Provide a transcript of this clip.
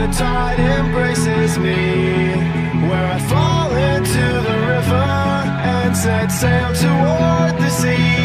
the tide embraces me, where I fall into the river and set sail toward the sea.